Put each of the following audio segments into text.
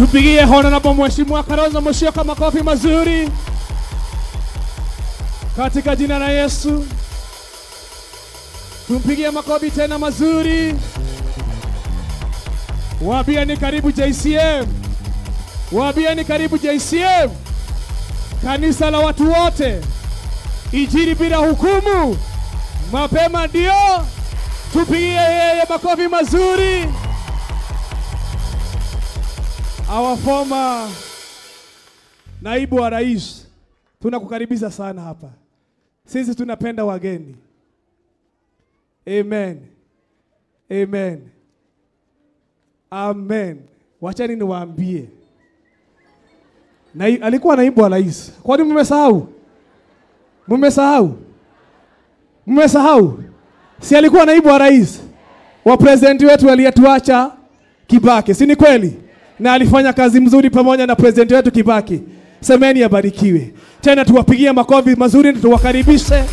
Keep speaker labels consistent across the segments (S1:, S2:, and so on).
S1: Tupigie hona napo Mheshimiwa Kalonzo Musyoka makofi mazuri katika jina la Yesu. Tumpigie makofi tena mazuri. Waambieni karibu JCM, waambieni karibu JCM, kanisa la watu wote, injili bila hukumu. Mapema ndio, tupigie yeye makofi mazuri. Our former naibu wa rais, tunakukaribisha sana hapa. Sisi tunapenda wageni. Amen. Amen. Amen. Wachani niwaambie. Na, alikuwa naibu wa rais. Kwani mmesahau? Mmesahau? Mmesahau? Si alikuwa naibu wa rais wa president wetu aliyetuacha Kibaki, si ni kweli? Na alifanya kazi mzuri pamoja na president wetu Kibaki. Semeni abarikiwe. Tena tuwapigie makofi mazuri na tuwakaribishe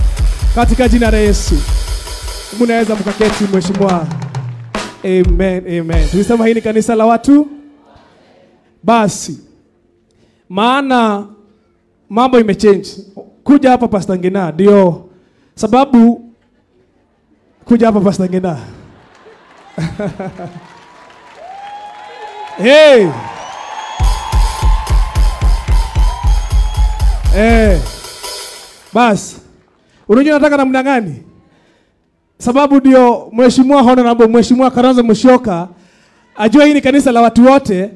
S1: katika jina la Yesu. Mnaweza mkaketi mheshimiwa. Amen, amen. Tulisema hii ni kanisa la watu basi, maana mambo imechange. Kuja hapa Pastor Ngina ndio sababu, kuja hapa Pastor Ngina hey. Eh. Basi. Unajua nataka namna gani? Sababu ndio Mheshimiwa Honorable Mheshimiwa Kalonzo Musyoka ajua hii ni kanisa la watu wote.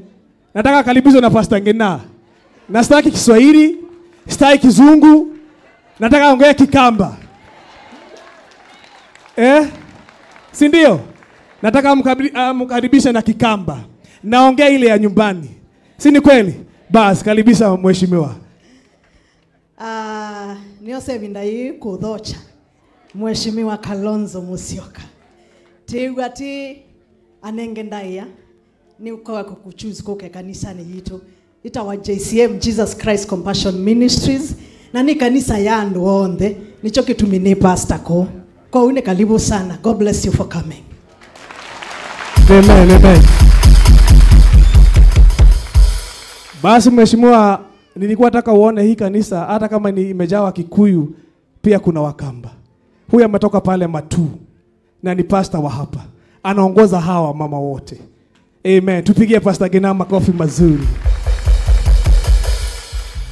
S1: Nataka akaribishwe na Pastor Ngina. Na sitaki Kiswahili, sitaki Kizungu. Nataka ongea Kikamba. Eh? Si ndio? Nataka mkaribishe na Kikamba. Naongea ile ya nyumbani. Si ni kweli? Basi karibisha mheshimiwa.
S2: Ah, niose vindai kuthocha. Mheshimiwa Kalonzo Musyoka. Tigwa ti anenge ndaiya ni ukawa kukuchuzi kuke kanisani yitu itawa JCM Jesus Christ Compassion Ministries. Na ni kanisa ya andu onthe nicho kitumini pastor ko kwa une karibu sana. God bless you for coming.
S1: Amen, amen. Basi mheshimiwa, nilikuwa nataka uone hii kanisa hata kama ni imejawa Kikuyu, pia kuna Wakamba. Huyu ametoka pale Matu na ni pasta wa hapa, anaongoza hawa mama wote. Amen. Tupigie Pastor Gina makofi mazuri.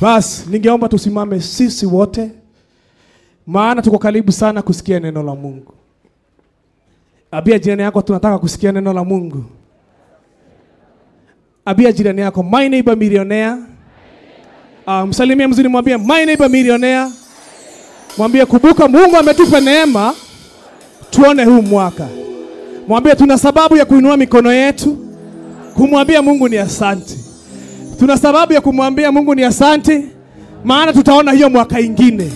S1: Basi ningeomba tusimame sisi wote, maana tuko karibu sana kusikia neno la Mungu. Abia jirani yako tunataka kusikia neno la Mungu. Abia jirani yako my neighbor millionaire. Uh, msalimie mzuri mwambie my neighbor millionaire. Mwambie kumbuka Mungu ametupa neema tuone huu mwaka. Mwambie tuna sababu ya kuinua mikono yetu kumwambia Mungu ni asante. Tuna sababu ya kumwambia Mungu ni asante, maana tutaona hiyo mwaka ingine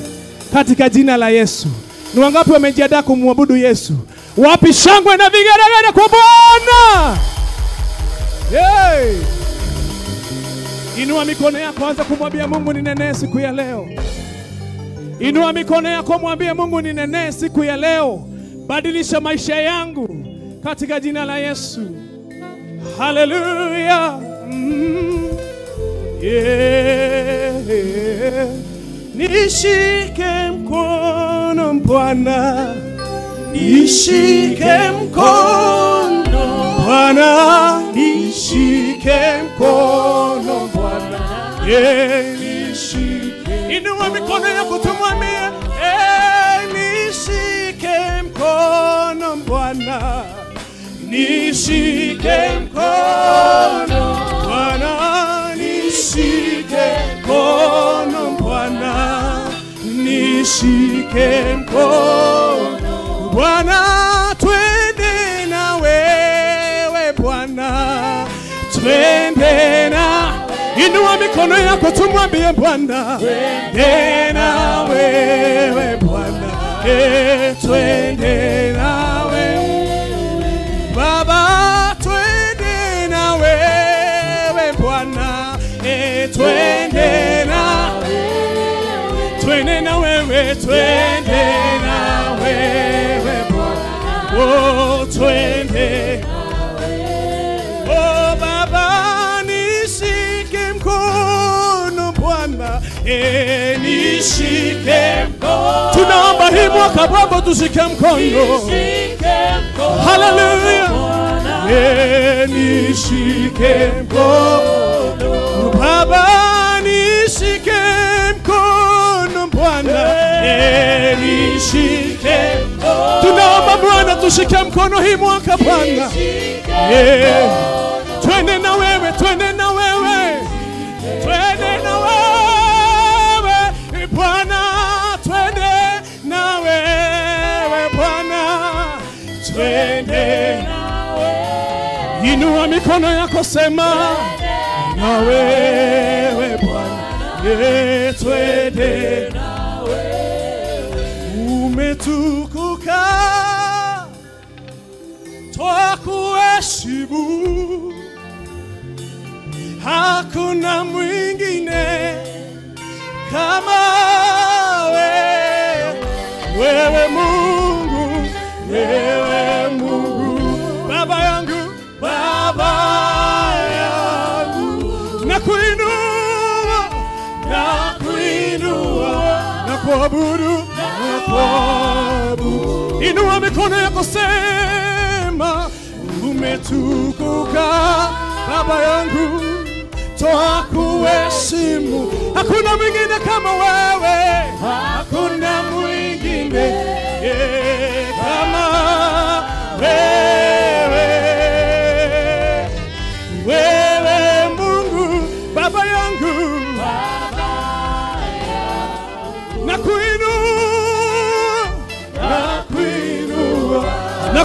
S1: katika jina la Yesu. Ni wangapi wamejiandaa kumwabudu Yesu? Wapi shangwe na vigeregere kwa Bwana? Hey! Inua mikono yako, anza kumwambia Mungu ninenee siku ya leo. Inua mikono yako, mwambie Mungu ninenee siku ya leo, badilisha maisha yangu katika jina la Yesu. Haleluya. Mm. Yeah. Nishike mkono Bwana, nishike mkono Bwana, nishike mkono Bwana, yeah, nishike. Inua mikono yako tumwambie, eh, nishike mkono Bwana, nishike mkono. Bwana, nishike mkono Bwana, nishike mkono twende na Inua mikono yako tumwambie Bwana, twende na wewe Bwana, eh, twende na nishike mkono. Tunaomba hii mwaka Baba tushike mkono. Haleluya. Nishike mkono. Baba nishike mkono Bwana. nishike mkono. Tunaomba Bwana tushike mkono hii mwaka Bwana. Twende na wewe. Mikono yako, sema na wewe Bwana, twende. Umetukuka, twakuheshimu hakuna mwingine kama wewe, wewe kuabudu, na kuabudu. Inua mikono yako, sema umetukuka, baba yangu twakuheshimu. Hakuna mwingine kama wewe, hakuna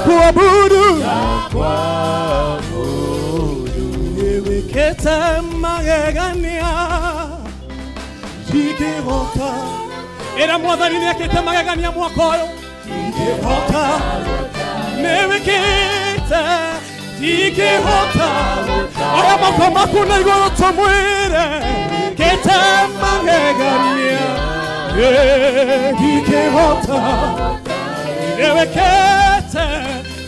S1: kuabudu. Magegania. Ikihota era mwathani nä akä te magegania mwaka yå ikihota nä kä oya moko maku na igå rå tå magegania. Re kä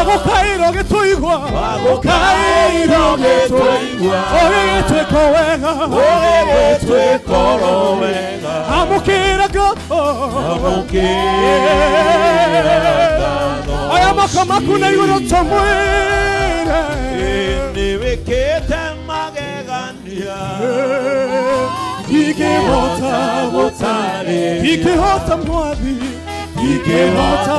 S1: na ithuĩ twagũkaĩrwo gĩtũigwa gũkaĩrwo gĩtũigwa ũgĩgĩtuĩka wega amũkĩra ngoro aya moko maku na 간디야 tũmwĩre
S3: nĩwĩkĩte magegania.
S1: Ikĩhota gũtarĩ ikĩhota mwathi ikĩhota